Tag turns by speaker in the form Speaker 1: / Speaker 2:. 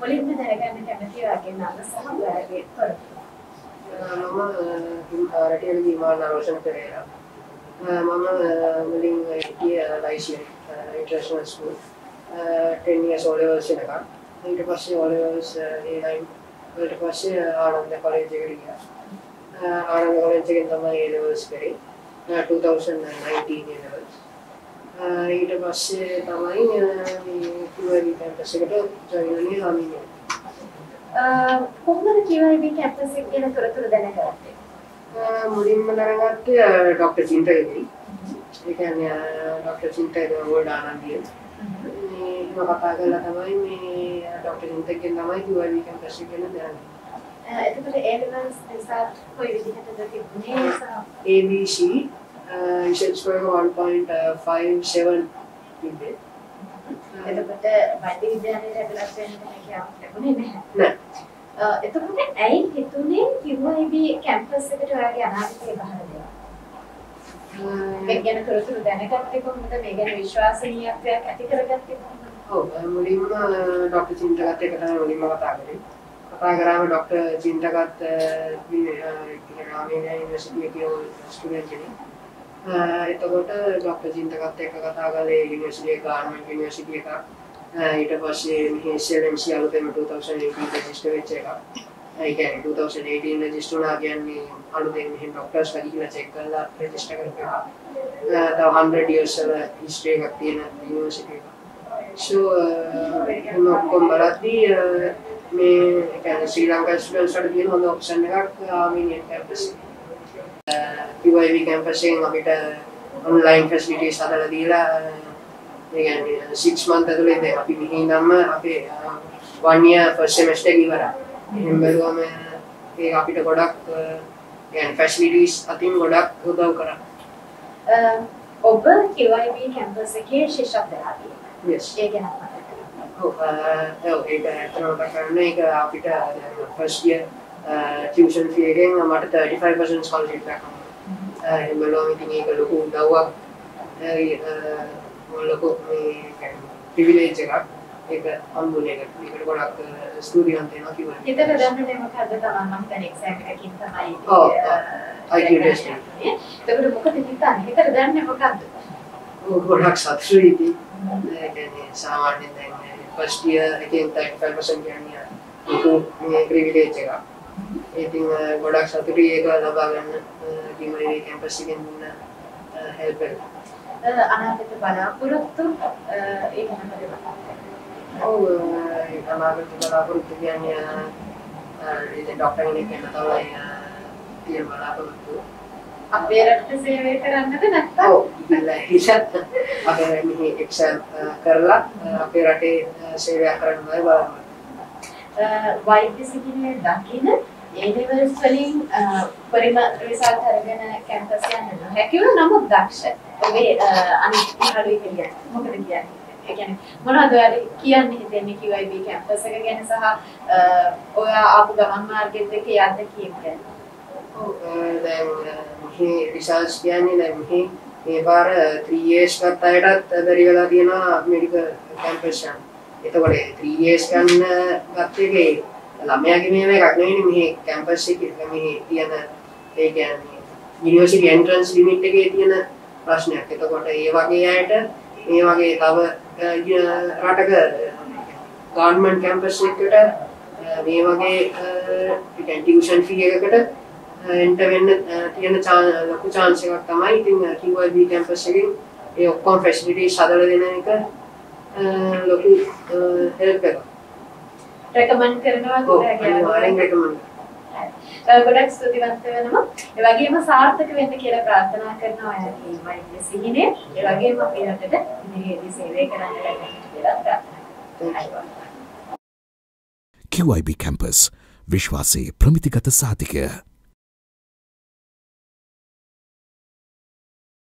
Speaker 1: මුලින්ම දැනගන්න කැමති වගේ නම සහ ඔයාගේ තොරතුරු.
Speaker 2: මම රටේ විමාන රෝෂන් පෙරේරා. මම මුලින් හිටියේ Lyceum international school 10 years O levels එකක්. ඊට පස්සේ O levels A9 වලට පස්සේ ආනන්ද කොලෙජ් එකට ගියා. ආනන්ද කොලෙජ් එකෙන් තමයි A levels කරේ. 2019 A levels. ඊට පස්සේ තමයි මේ QRE කැම්පස් එකට ජොයින් වුණේ හාමිනේ.
Speaker 1: කොහොමද QIB කැම්පස් එක ගැන තොරතුරු දැනගත්තේ?
Speaker 2: මුලින්ම දැනගත්තේ ඩොක්ටර් චින්තකගෙන්. ඒ කියන්නේ ඩොක්ටර් චින්තක ගෝල්ඩ ආනන්දිය. මේ එහෙම කතා කරලා තමයි මේ ඩොක්ටර් චින්තකගෙන් තමයි QIB කැම්පස් එක ගැන දැනගන්නේ.
Speaker 1: එතකොට A levels result කොයි විදිහටද තිබුණේ සහ
Speaker 2: ABC uh, research score 1.57 තිබ්බේ.
Speaker 1: එතකොට වෛද්‍ය විද්‍යාලයට ඇතුළත් වෙන්න හැකියාවක් ලැබුණේ නැහැ.
Speaker 2: නෑ.
Speaker 1: අ, එතකොට ඇයි හිතුනේ QIB කැම්පස් එකට ඔයාගේ අනාගතය බහර දෙනවා? මේ ගැන තොරතුරු දැනගත්තේ කොහොමද? මේ ගැන විශ්වාසනීයත්වයක් ඇති කරගත්තේ කොහොමද?
Speaker 2: ඔව් මුලින්ම ඩොක්ටර් චින්තකත් එක තමයි මුලින්ම කතා කරේ. කතා කරාම ඩොක්ටර් චින්තකත් රාමේනියා යුනිවර්සිටි එකේ ස්ටුඩන්ට් කෙනෙක්. එතකොට ඩොක්ටර් චින්තකත් එක්ක කතා කරලා යුනිවර්සිටි එක ගාර්මන්ට් යුනිවර්සිටි එකක්. ඊට පස්සේ මෙහි SLMC අලුතෙන් 2018 රෙජිස්ටර් වෙච්ච එකක්. ඒ කියන්නේ 2018 රෙජිස්ටර් වුණා කියන්නේ අලුතෙන් මෙහි ડોක්ටර්ස් වගේ චෙක් කරලා රෙජිස්ටර් කරපුවා. තව 100 years වල history එකක් තියෙන යුනිවර්සිටි එකක්. so මම ඔක්කොම බලද්දී මේ ඒ කියන්නේ ශ්‍රී ලංකා ස්ටුඩන්ට්ස් වලට තියෙන හොඳ ඔප්ෂන් එකක් ආමීනියන් කැම්පස් QIB කැම්පස් එකෙන් අපිට ඔන්ලයින් ෆැසිලිටිස් හදලා දීලා ඒ කියන්නේ 6 month ඇතුලේ දැන් අපි මෙහි ඉඳන්ම අපේ one year first semester එක ඉවරයි. එහෙනම් බැලුවම ඒක අපිට ගොඩක් يعني ෆැසිලිටිස් අතින් ගොඩක් උදව් කරා.
Speaker 1: අ, ඔබ QIB කැම්පස් එකේ ශිෂ්‍යත්වයේදී
Speaker 2: yes
Speaker 1: ඒ ගැන කතා කරනවා.
Speaker 2: ඔව් ඔව් ඒක ඇත්තටම කරන්න ඒක අපිට ෆස්ට් ඉයර් ටියුෂන් ෆී එකෙන් මට 35% ස්කෝලර්ෂිප් එකක් හම්බුනා. එහෙනම් බැලුවම ඉතින් ඒක ලොකු උදව්වක්. ඒ ලොකු මේ ප්‍රිවිලේජ් එකක්. ඒක හම්බුනේ ඒක. ඒකට ගොඩක් ස්ටුඩියන්ට් වෙනවා කිව්වා.
Speaker 1: හිතට දැනුනේ මොකද්ද තමන් මම හිතන්නේ එක්සෑම් එකකින් තමයි
Speaker 2: ඔව්,
Speaker 1: අ,
Speaker 2: IQ test එක.
Speaker 1: එතකොට මොකද හිතන්නේ? හිතට දැනුනේ මොකද්ද?
Speaker 2: ගොඩක් සතුටුයි ඉතින්. ඒ කියන්නේ සාමාන්‍යයෙන් දැන් ෆස්ට් ඉයර් එකෙන් 35% කියන්නේ ලොකු මේ ප්‍රිවිලේජ් එකක්. ඉතින් ගොඩක් සතුටුයි ඒක ලබා ගන්න කිමරේ කැම්පස් එකෙන් දුන්න හෙල්ප් එක.
Speaker 1: අනාගත බලාපොරොත්තු ඒ මතක්
Speaker 2: ඔව් අනාගත බලාපොරොත්තු කියන්නේ ඉතින් ડોක්ටර් කෙනෙක් වෙන්න තමයි තියෙන බලාපොරොත්තු.
Speaker 1: අපේ රටට සේවය කරන්නද නැත්නම්
Speaker 2: ඔව් හිසත් අපේ මෙහි එක්සෑම් කරලා අපේ රටේ සේවයක් කරන්න බලාපොරොත්තු.
Speaker 1: වෛද්‍ය සිහිනය දකින ඒ ලෙවල්ස් වලින් පරිම රිසල්ට් අරගෙන කැම්පස් යන්න නොහැකි වුණා නමුත් දක්ෂ. ඔබේ අනිත් ඉහළුයි කියන්නේ. මොකද කියන්නේ? ඒ කියන්නේ මොනවද ඔයාලා කියන්නේ හිතන්නේ QIB කැම්පස් එක ගැන සහ ඔයා ආපු ගමන් මාර්ගෙත් එක්ක යද්ද කියන්නේ.
Speaker 2: දැන් මෙහි රිසර්ච් කියන්නේ දැන් මෙහි මේ පාර 3 years ගත්ත අයටත් බැරි වෙලා තියෙනවා මෙඩිකල් කැම්පස් යන. එතකොට 3 years ගන්න ගත්ත එකේ ළමයාගේ මේව එකක් නෙවෙයි මෙහි කැම්පස් එකේ මෙහි තියෙන ඒ කියන්නේ යුනිවර්සිටි එන්ට්‍රන්ස් ලිමිට් එකේ තියෙන ප්‍රශ්නයක්. එතකොට ඒ වගේ අයට මේ වගේ තව රටක ගවර්න්මන්ට් කැම්පස් එකකට මේ වගේ ටියුෂන් ෆී එකකට එන්ට වෙන්න තියෙන ලොකු chance එකක් තමයි ඉතින් QIB කැම්පස් එකෙන් ඒ ඔක්කොම ෆැසිලිටිස් හදලා දෙන එක ලොකු හෙල්ප් එකක්.
Speaker 1: රෙකමන්ඩ් කරනවා
Speaker 2: අනිවාර්යෙන් රෙකමන්ඩ්.
Speaker 1: ගොඩක් ස්තුතිවන්ත වෙනවා. ඒ වගේම සාර්ථක වෙන්න කියලා ප්‍රාර්ථනා කරනවා ඔයාලගේ වෛද්‍ය සිහිනේ. ඒ වගේම අපේ රටට ඉදිරියේදී සේවය කරන්න ලැබෙන්න කියලා ප්‍රාර්ථනා කරනවා.
Speaker 3: QIB campus විශ්වාසයේ ප්‍රමිතිගත සාතිකය